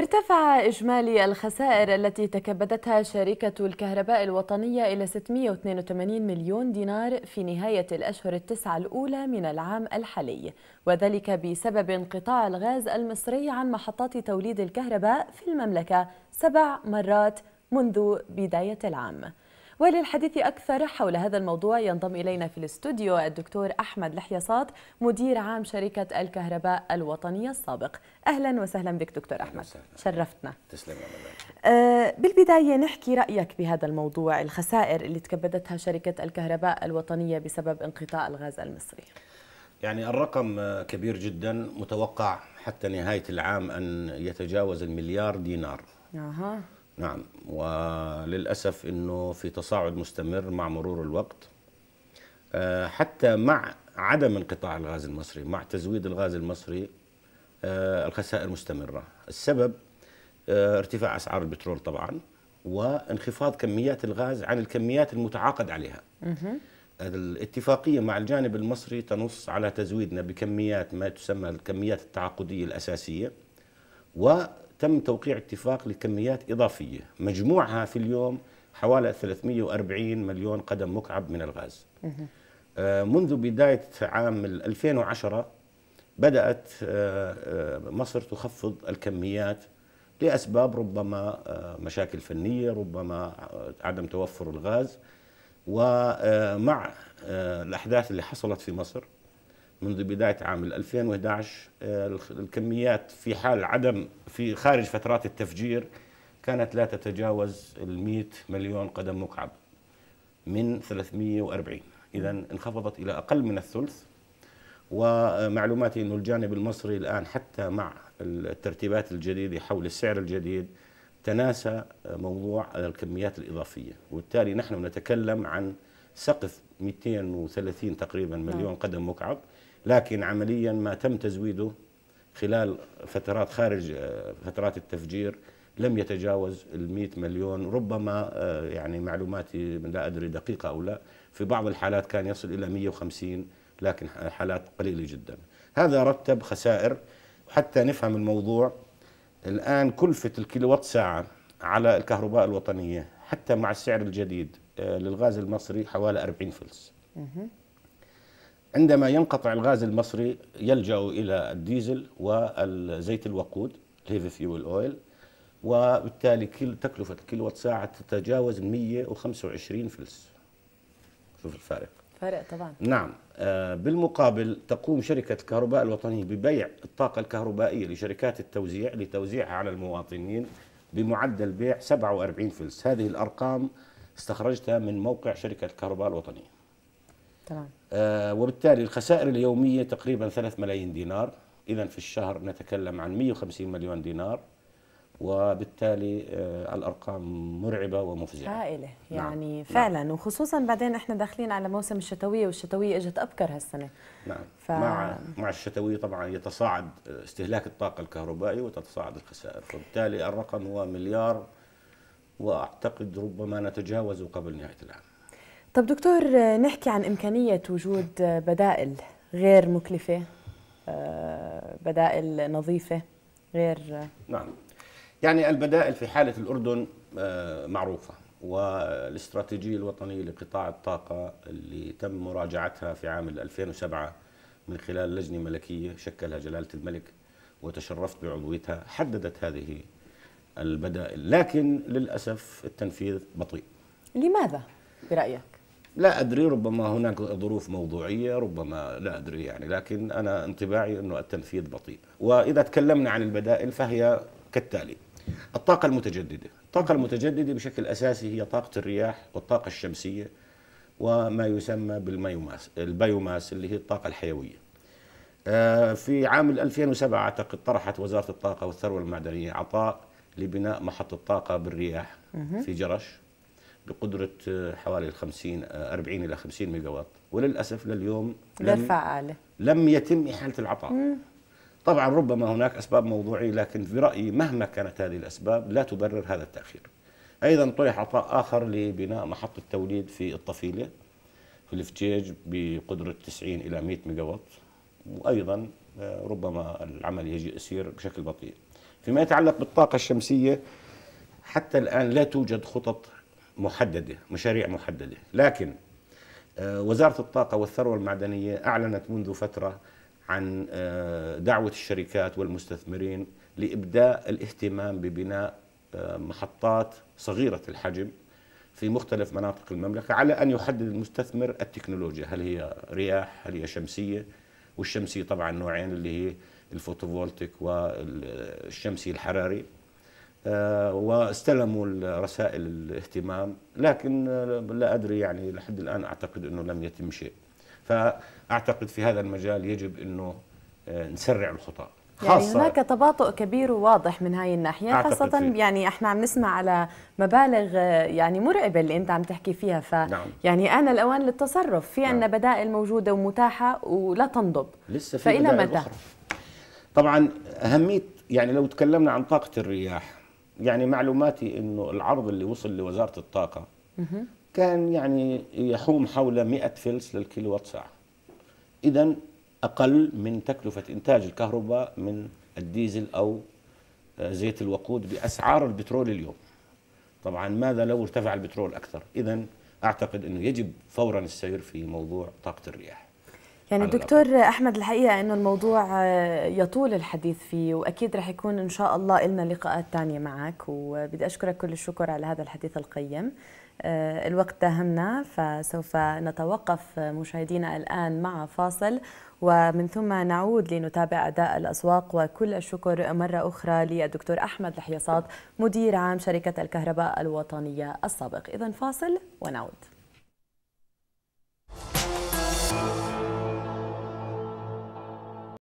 ارتفع إجمالي الخسائر التي تكبدتها شركة الكهرباء الوطنية إلى 682 مليون دينار في نهاية الأشهر التسعة الأولى من العام الحالي. وذلك بسبب انقطاع الغاز المصري عن محطات توليد الكهرباء في المملكة سبع مرات منذ بداية العام. وللحديث أكثر حول هذا الموضوع ينضم إلينا في الاستوديو الدكتور أحمد لحيصات مدير عام شركة الكهرباء الوطنية السابق. أهلا وسهلا بك دكتور أحمد. شرفتنا. تسلم أه بالبداية نحكي رأيك بهذا الموضوع الخسائر اللي تكبدتها شركة الكهرباء الوطنية بسبب انقطاع الغاز المصري. يعني الرقم كبير جدا. متوقع حتى نهاية العام أن يتجاوز المليار دينار. أها. نعم. وللأسف أنه في تصاعد مستمر مع مرور الوقت. آه، حتى مع عدم انقطاع الغاز المصري مع تزويد الغاز المصري آه، الخسائر مستمرة. السبب آه، ارتفاع أسعار البترول طبعا وانخفاض كميات الغاز عن الكميات المتعاقد عليها. الاتفاقية مع الجانب المصري تنص على تزويدنا بكميات ما تسمى الكميات التعاقدية الأساسية و تم توقيع اتفاق لكميات إضافية. مجموعها في اليوم حوالي 340 مليون قدم مكعب من الغاز. آه، منذ بداية عام 2010 بدأت آه، آه، مصر تخفض الكميات لأسباب ربما مشاكل فنية ربما عدم توفر الغاز. ومع الأحداث اللي حصلت في مصر منذ بداية عام 2011 آه، الكميات في حال عدم في خارج فترات التفجير كانت لا تتجاوز ال 100 مليون قدم مكعب من 340 إذا انخفضت إلى أقل من الثلث ومعلوماتي أنه الجانب المصري الآن حتى مع الترتيبات الجديدة حول السعر الجديد تناسى موضوع الكميات الإضافية. وبالتالي نحن نتكلم عن سقف 230 تقريبا مليون نعم. قدم مكعب لكن عمليا ما تم تزويده خلال فترات خارج آه، فترات التفجير لم يتجاوز ال 100 مليون. ربما آه، يعني معلوماتي لا أدري دقيقة أو لا في بعض الحالات كان يصل إلى 150 لكن حالات قليلة جدا. هذا رتب خسائر. حتى نفهم الموضوع الآن كلفة الكيلووات ساعة على الكهرباء الوطنية حتى مع السعر الجديد للغاز المصري حوالي 40 فلس. عندما ينقطع الغاز المصري يلجأ إلى الديزل والزيت الوقود ال heavy fuel oil وبالتالي كل تكلفة الكيلو وات ساعة تتجاوز 125 فلس. شوف الفارق. فرق طبعا. نعم. آه، بالمقابل تقوم شركة الكهرباء الوطنية ببيع الطاقة الكهربائية لشركات التوزيع لتوزيعها على المواطنين بمعدل بيع 47 فلس. هذه الأرقام استخرجتها من موقع شركة الكهرباء الوطنية. تمام. آه وبالتالي الخسائر اليومية تقريبا 3 ملايين دينار. إذا في الشهر نتكلم عن 150 مليون دينار. وبالتالي آه الأرقام مرعبة ومفزعة. هائلة. نعم. يعني نعم. فعلا. نعم. وخصوصا بعدين إحنا داخلين على موسم الشتوية والشتوية إجت أبكر هالسنة. نعم. ف... مع مع الشتوية طبعا يتصاعد استهلاك الطاقة الكهربائيه وتتصاعد الخسائر. فبالتالي الرقم هو مليار وأعتقد ربما نتجاوزه قبل نهاية العام. طب دكتور نحكي عن إمكانية وجود بدائل غير مكلفة آه، بدائل نظيفة غير نعم. يعني البدائل في حالة الأردن آه، معروفة والاستراتيجية الوطنية لقطاع الطاقة اللي تم مراجعتها في عام 2007 من خلال لجنة ملكية شكلها جلالة الملك وتشرفت بعضويتها حددت هذه البدائل لكن للأسف التنفيذ بطيء. لماذا؟ برأيك؟ لا أدري ربما هناك ظروف موضوعية ربما لا أدري يعني لكن أنا انطباعي أنه التنفيذ بطيء. وإذا تكلمنا عن البدائل فهي كالتالي. الطاقة المتجددة. الطاقة المتجددة بشكل أساسي هي طاقة الرياح والطاقة الشمسية وما يسمى بالميوماس البيوماس اللي هي الطاقة الحيوية. آه، في عام 2007 أعتقد طرحت وزارة الطاقة والثروة المعدنية عطاء لبناء محطة طاقة بالرياح في جرش بقدرة حوالي 50 40 إلى 50 ميجا واط وللأسف لليوم لم فعالة. لم يتم إحالة العطاء. طبعا ربما هناك أسباب موضوعية لكن في رأيي مهما كانت هذه الأسباب لا تبرر هذا التأخير. أيضا طرح عطاء آخر لبناء محطة توليد في الطفيلة في الفتيج بقدرة 90 إلى 100 ميجا واط وأيضا آه، ربما العمل يجي يسير بشكل بطيء. فيما يتعلق بالطاقة الشمسية حتى الآن لا توجد خطط محددة مشاريع محددة. لكن آه، وزارة الطاقة والثروة المعدنية أعلنت منذ فترة عن آه، دعوة الشركات والمستثمرين لإبداء الاهتمام ببناء آه، محطات صغيرة الحجم في مختلف مناطق المملكة على أن يحدد المستثمر التكنولوجيا. هل هي رياح؟ هل هي شمسية؟ والشمسية طبعا نوعين اللي هي الفوتوفولتيك والشمسي الحراري آه، واستلموا رسائل الاهتمام لكن لا أدري يعني لحد الآن أعتقد أنه لم يتم شيء فأعتقد في هذا المجال يجب أنه آه، نسرع الخطى يعني هناك تباطؤ كبير وواضح من هاي الناحية خاصة فيه. يعني إحنا عم نسمع على مبالغ يعني مرعبة اللي أنت عم تحكي فيها ف نعم. يعني آن الأوان للتصرف في عندنا نعم. بدائل موجودة ومتاحة ولا تنضب لسه في فإلى متى؟ أخرى. طبعا أهمية يعني لو تكلمنا عن طاقة الرياح يعني معلوماتي إنه العرض اللي وصل لوزارة الطاقة كان يعني يحوم حول 100 فلس للكيلو وات ساعة. إذا أقل من تكلفة إنتاج الكهرباء من الديزل أو آه، زيت الوقود بأسعار البترول اليوم. طبعا ماذا لو ارتفع البترول أكثر؟ إذا أعتقد أنه يجب فورا السير في موضوع طاقة الرياح. يعني دكتور أحمد الحقيقة إنه الموضوع آه، يطول الحديث فيه وأكيد رح يكون إن شاء الله لنا لقاءات ثانية معك وبدي أشكرك كل الشكر على هذا الحديث القيم. آه، الوقت داهمنا فسوف نتوقف مشاهدينا الآن مع فاصل ومن ثم نعود لنتابع أداء الأسواق وكل الشكر مرة أخرى للدكتور أحمد الحياصات مدير عام شركة الكهرباء الوطنية السابق. إذا فاصل ونعود.